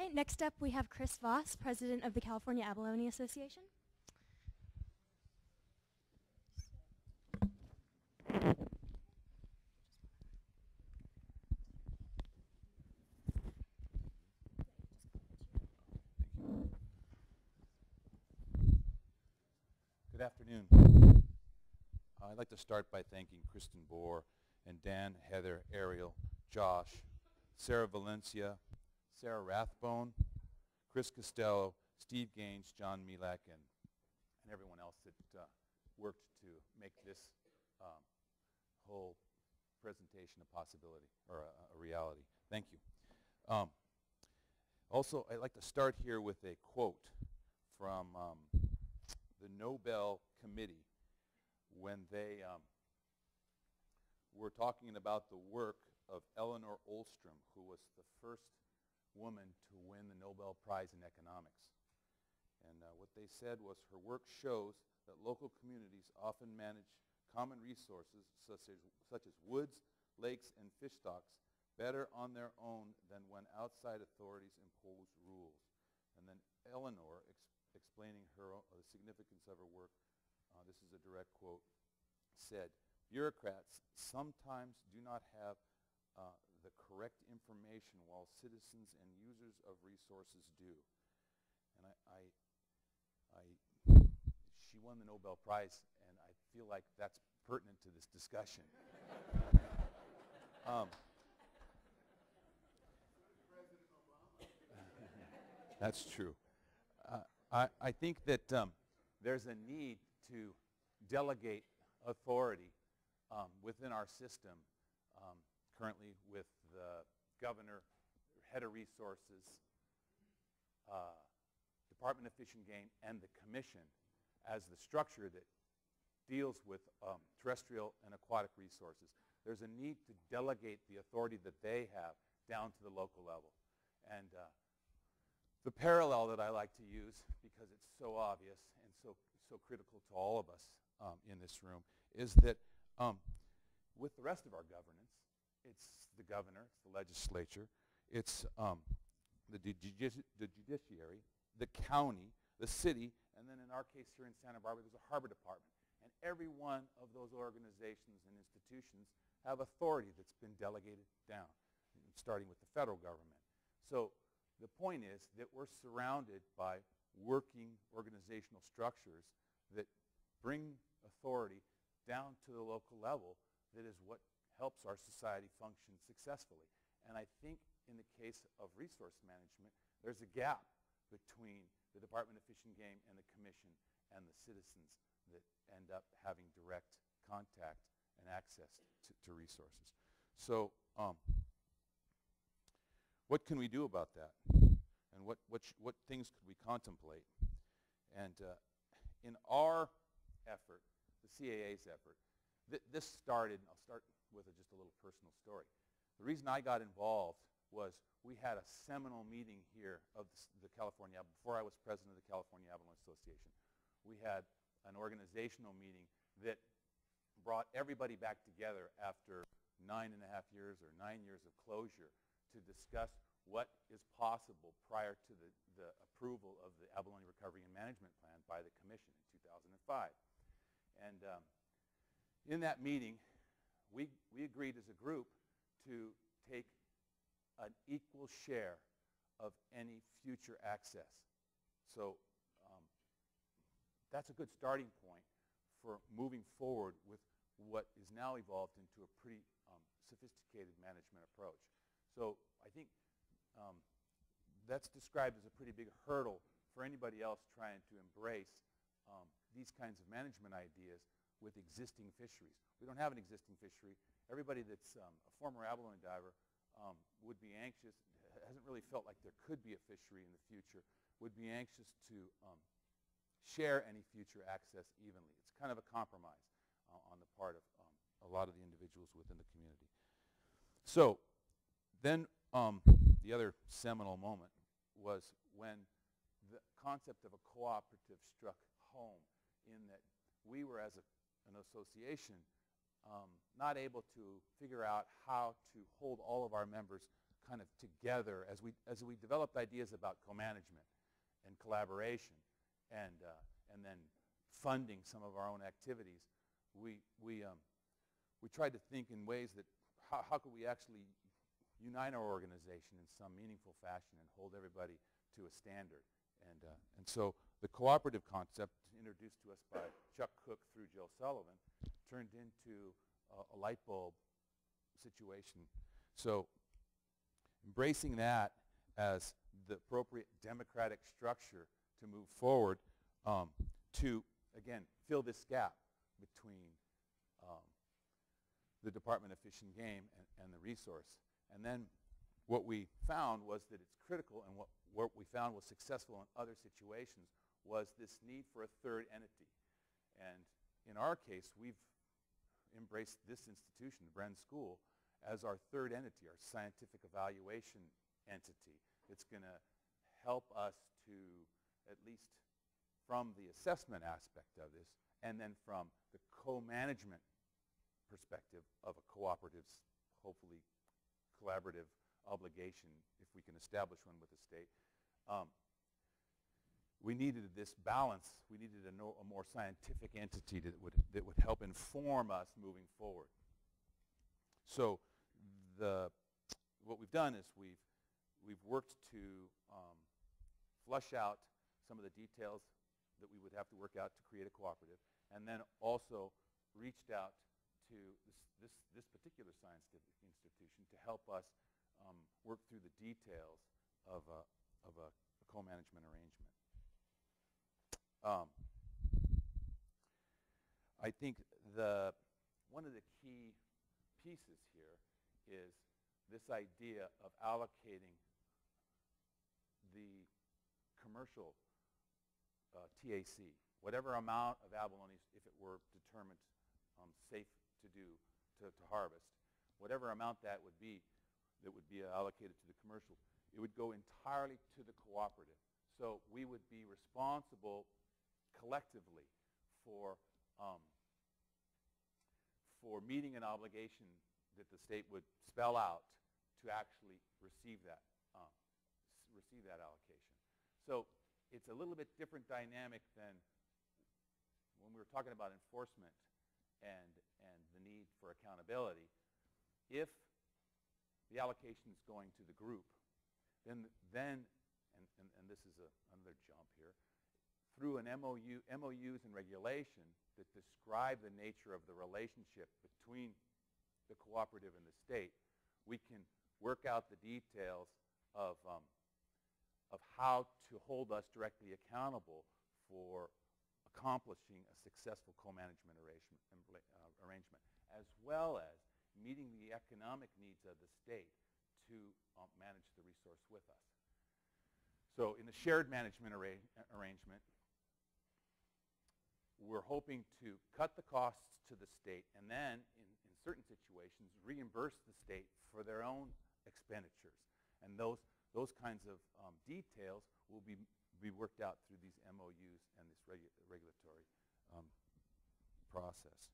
Okay, next up we have Chris Voss, President of the California Abalone Association. Good afternoon. I'd like to start by thanking Kristen Bohr and Dan, Heather, Ariel, Josh, Sarah Valencia, Sarah Rathbone, Chris Costello, Steve Gaines, John Milak, and, and everyone else that uh, worked to make this um, whole presentation a possibility or a, a reality. Thank you. Um, also, I'd like to start here with a quote from um, the Nobel Committee when they um, were talking about the work of Elinor Ostrom, who was the first woman to win the Nobel Prize in Economics. And uh, what they said was her work shows that local communities often manage common resources such as, such as woods, lakes, and fish stocks better on their own than when outside authorities impose rules. And then Elinor, ex explaining her, the significance of her work, uh, this is a direct quote, said, bureaucrats sometimes do not have uh, the correct information while citizens and users of resources do. And I, I, I, she won the Nobel Prize, and I feel like that's pertinent to this discussion. um, that's true. Uh, I, I think that um, there's a need to delegate authority um, within our system currently with the governor, head of resources, uh, Department of Fish and Game, and the commission as the structure that deals with um, terrestrial and aquatic resources. There's a need to delegate the authority that they have down to the local level. And uh, the parallel that I like to use, because it's so obvious and so, so critical to all of us um, in this room, is that um, with the rest of our governance, it's the governor, it's the legislature, it's um, the, judici the judiciary, the county, the city, and then in our case here in Santa Barbara, there's a harbor department. And every one of those organizations and institutions have authority that's been delegated down, starting with the federal government. So the point is that we're surrounded by working organizational structures that bring authority down to the local level that is what helps our society function successfully. And I think in the case of resource management, there's a gap between the Department of Fish and Game and the Commission and the citizens that end up having direct contact and access to, to resources. So um, what can we do about that? And what, what, what things could we contemplate? And uh, in our effort, the CAA's effort, th this started, I'll start with a, just a little personal story. The reason I got involved was we had a seminal meeting here of the, the California, before I was president of the California Abalone Association. We had an organizational meeting that brought everybody back together after nine and a half years or nine years of closure to discuss what is possible prior to the, the approval of the Abalone Recovery and Management Plan by the Commission in 2005. And um, in that meeting, we, we agreed as a group to take an equal share of any future access. So um, that's a good starting point for moving forward with what is now evolved into a pretty um, sophisticated management approach. So I think um, that's described as a pretty big hurdle for anybody else trying to embrace um, these kinds of management ideas with existing fisheries. We don't have an existing fishery. Everybody that's um, a former abalone diver um, would be anxious, hasn't really felt like there could be a fishery in the future, would be anxious to um, share any future access evenly. It's kind of a compromise uh, on the part of um, a lot of the individuals within the community. So then um, the other seminal moment was when the concept of a cooperative struck home in that we were, as a an association um, not able to figure out how to hold all of our members kind of together as we, as we developed ideas about co-management and collaboration and, uh, and then funding some of our own activities, we, we, um, we tried to think in ways that how, how could we actually unite our organization in some meaningful fashion and hold everybody to a standard. And, uh, and so the cooperative concept, introduced to us by Chuck Cook through Jill Sullivan, turned into a, light bulb situation. So embracing that as the appropriate democratic structure to move forward um, to, again, fill this gap between um, the Department of Fish and Game and, and the resource. And then what we found was that it's critical, and what, what we found was successful in other situations, was this need for a third entity. And in our case, we've embraced this institution, the Bren School, as our third entity, our scientific evaluation entity. It's going to help us to, at least from the assessment aspect of this, and then from the co-management perspective of a cooperative, hopefully collaborative obligation, if we can establish one with the state. Um, we needed this balance. We needed a, no, a, more scientific entity that would, that would help inform us moving forward. So the, what we've done is we've, we've worked to um, flush out some of the details that we would have to work out to create a cooperative, and then also reached out to this, this, this particular scientific institution to help us um, work through the details of a, of a co-management arrangement. Um, I think the, one of the key pieces here is this idea of allocating the commercial uh, TAC, whatever amount of abalone, if it were determined um, safe to do, to, to harvest, whatever amount that would be, that would be allocated to the commercial, it would go entirely to the cooperative. So we would be responsible collectively for, um, for meeting an obligation that the state would spell out to actually receive that, um, receive that allocation. So it's a little bit different dynamic than when we were talking about enforcement and, and the need for accountability. If the allocation is going to the group, then, then and, and, and this is a, another jump here, through an MOU, MOUs and regulation that describe the nature of the relationship between the cooperative and the state, we can work out the details of, um, of how to hold us directly accountable for accomplishing a successful co-management arrangement, uh, as well as meeting the economic needs of the state to um, manage the resource with us. So in the shared management arra arrangement, we're hoping to cut the costs to the state and then, in, in certain situations, reimburse the state for their own expenditures. And those, those kinds of um, details will be, be worked out through these MOUs and this regu regulatory um, process.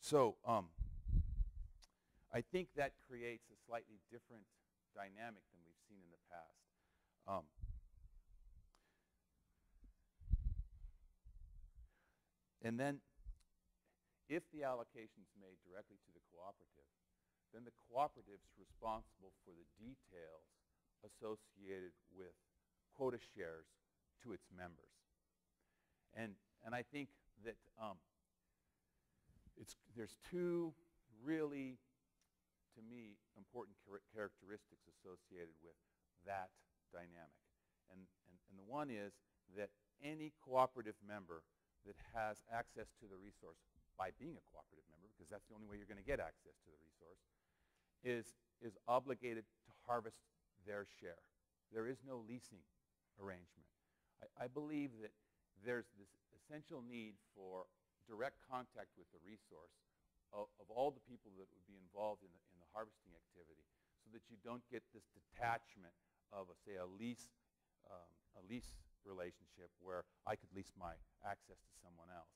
So um, I think that creates a slightly different dynamic than we've seen in the past. And then if the allocation is made directly to the cooperative, then the cooperative is responsible for the details associated with quota shares to its members. And, and I think that um, it's, there's two really to me, important char characteristics associated with that dynamic. And, and, and the one is that any cooperative member that has access to the resource by being a cooperative member, because that's the only way you're going to get access to the resource, is, is obligated to harvest their share. There is no leasing arrangement. I, I believe that there's this essential need for direct contact with the resource of, of, all the people that would be involved in the, in the harvesting activity so that you don't get this detachment of, a, say, a lease, um, a lease relationship where I could lease my access to someone else.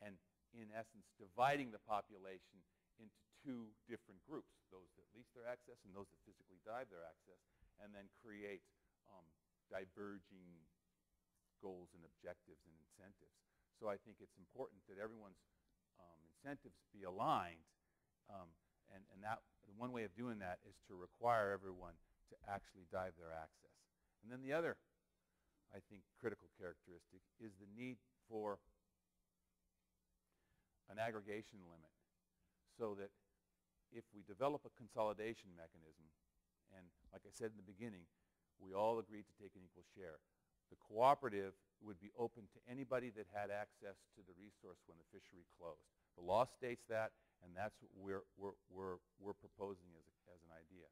And in essence, dividing the population into two different groups, those that lease their access and those that physically dive their access, and then create um, diverging goals and objectives and incentives. So I think it's important that everyone's um, incentives be aligned, um, and, and that one way of doing that is to require everyone to actually dive their access. And then the other, I think, critical characteristic is the need for an aggregation limit so that if we develop a consolidation mechanism, and like I said in the beginning, we all agreed to take an equal share, the cooperative would be open to anybody that had access to the resource when the fishery closed. The law states that, and that's what we're, we're, we're, we're proposing as, a, as an idea.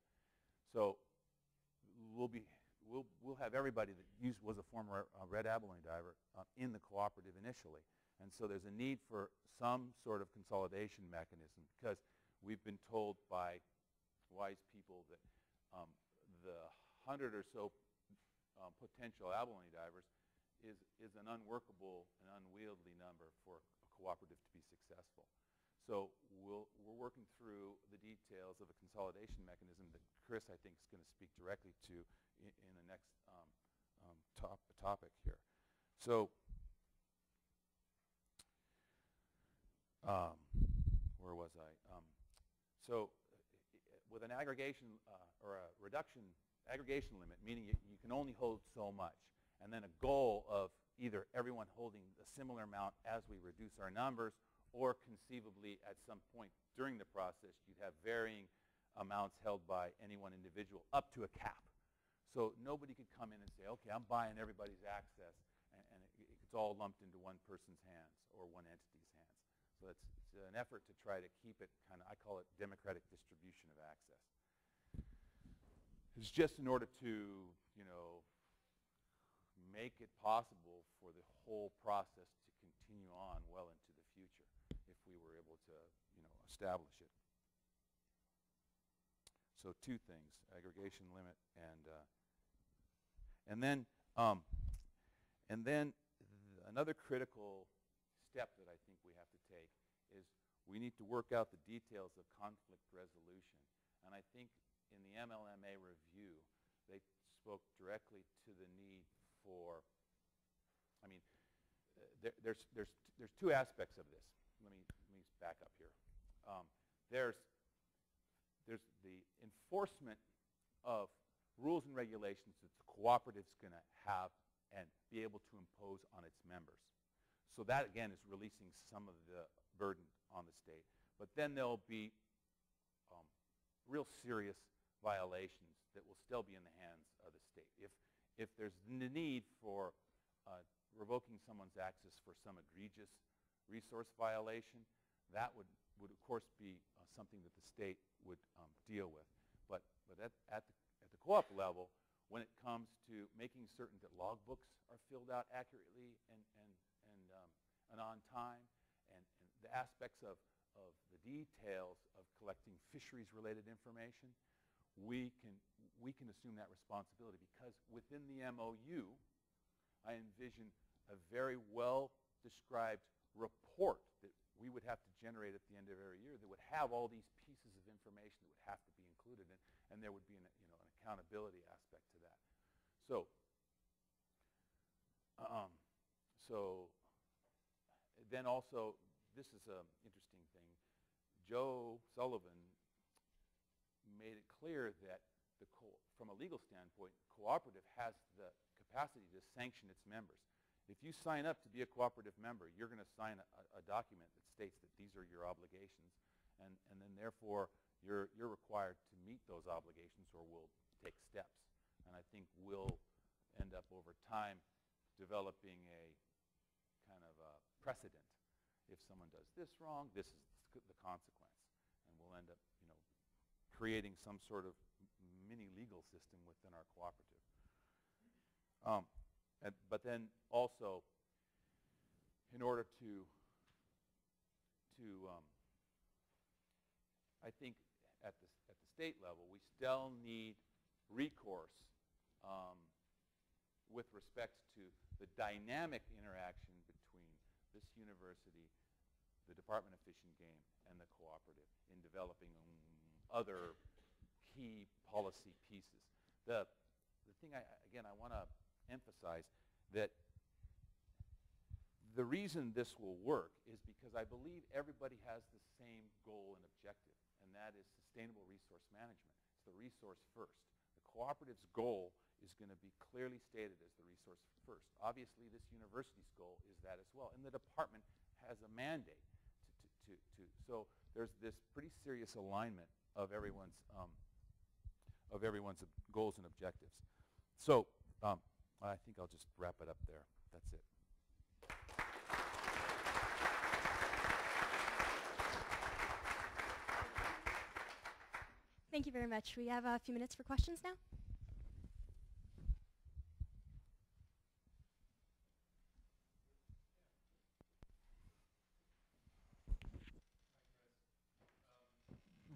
So we'll, be, we'll, we'll have everybody that used, was a former uh, red abalone diver uh, in the cooperative initially. And so there's a need for some sort of consolidation mechanism because we've been told by wise people that um, the hundred or so um, potential abalone divers is, is an unworkable and unwieldy number for a cooperative to be successful. So we'll, we're working through the details of a consolidation mechanism that Chris, I think, is going to speak directly to in, in the next um, um, top, topic here. So um, where was I? Um, so with an aggregation uh, or a reduction aggregation limit, meaning you, you can only hold so much, and then a goal of either everyone holding a similar amount as we reduce our numbers, or conceivably at some point during the process, you'd have varying amounts held by any one individual up to a cap. So nobody could come in and say, okay, I'm buying everybody's access, and, and it, it's all lumped into one person's hands or one entity's hands. So it's, it's an effort to try to keep it kind of, I call it democratic distribution of access. It's just in order to, you know, make it possible for the whole process to continue on well into the future if we were able to, you know, establish it. So two things, aggregation limit and uh, and then um, and then th another critical step that I think we have to take is we need to work out the details of conflict resolution. And I think in the MLMA review, they spoke directly to the need for, I mean, uh, there, there's, there's, there's two aspects of this. Let me, let me back up here. Um, there's, there's the enforcement of rules and regulations that the cooperative's going to have and be able to impose on its members. So that, again, is releasing some of the burden on the state. But then there'll be um, real serious violations that will still be in the hands of the state. If, if there's the need for uh, revoking someone's access for some egregious resource violation, that would, would of course be uh, something that the state would um, deal with. But, but at, at, the, at the co-op level, when it comes to making certain that logbooks are filled out accurately and, and, and, um, and on time, and, and the aspects of, of the details of collecting fisheries-related information, we can, we can assume that responsibility because within the MOU, I envision a very well-described report we would have to generate at the end of every year that would have all these pieces of information that would have to be included in, and there would be an, you know, an accountability aspect to that. So, um, so then also, this is an interesting thing. Joe Sullivan made it clear that from a legal standpoint, cooperative has the capacity to sanction its members. If you sign up to be a cooperative member, you're going to sign a, a, document that states that these are your obligations, and, and then therefore you're, you're required to meet those obligations or we'll take steps. And I think we'll end up over time developing a kind of a precedent. If someone does this wrong, this is the consequence. And we'll end up you know, creating some sort of mini legal system within our cooperative. Um, and, but then also, in order to, to um, I think at the, at the state level, we still need recourse um, with respect to the dynamic interaction between this university, the Department of Fish and Game, and the cooperative in developing other key policy pieces. The, the thing, I, again, I want to emphasize that the reason this will work is because I believe everybody has the same goal and objective, and that is sustainable resource management. It's the resource first. The cooperative's goal is going to be clearly stated as the resource first. Obviously, this university's goal is that as well, and the department has a mandate to, to, to, so there's this pretty serious alignment of everyone's um, of everyone's goals and objectives. So um, I think I'll just wrap it up there. That's it. Thank you very much. We have a few minutes for questions now.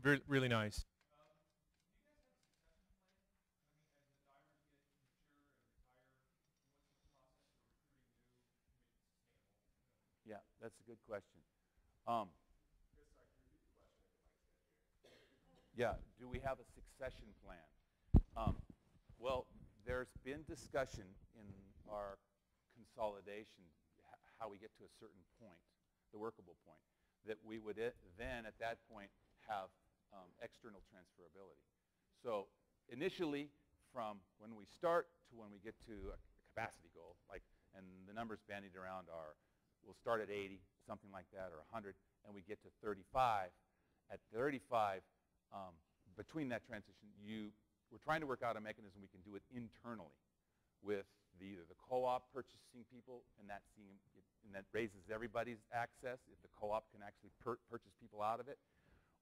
Re- really nice. Yeah, that's a good question. Um, yeah, do we have a succession plan? Um, well, there's been discussion in our consolidation, how we get to a certain point, the workable point, that we would then at that point have um, external transferability. So initially, from when we start to when we get to a capacity goal, like, and the numbers bandied around are, we'll start at 80, something like that, or 100, and we get to 35. At 35, um, between that transition, you, we're trying to work out a mechanism we can do it internally with the, either the co-op purchasing people, and that, seeing, and that raises everybody's access if the co-op can actually pur purchase people out of it,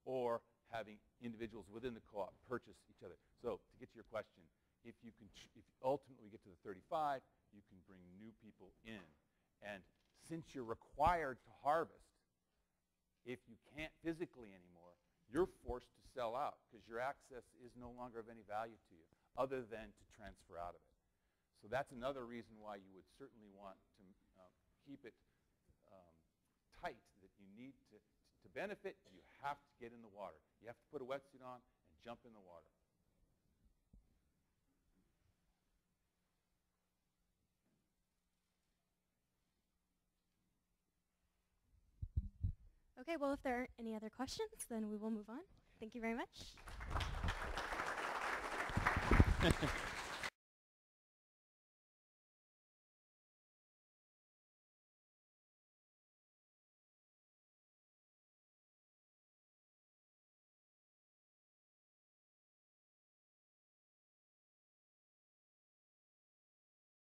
or having individuals within the co-op purchase each other. So to get to your question, if you can, if ultimately get to the 35, you can bring new people in. And since you're required to harvest, if you can't physically anymore, you're forced to sell out because your access is no longer of any value to you other than to transfer out of it. So that's another reason why you would certainly want to uh, keep it um, tight, that you need to, to benefit, you have to get in the water. You have to put a wetsuit on and jump in the water. Okay, well, if there aren't any other questions, then we will move on. Thank you very much.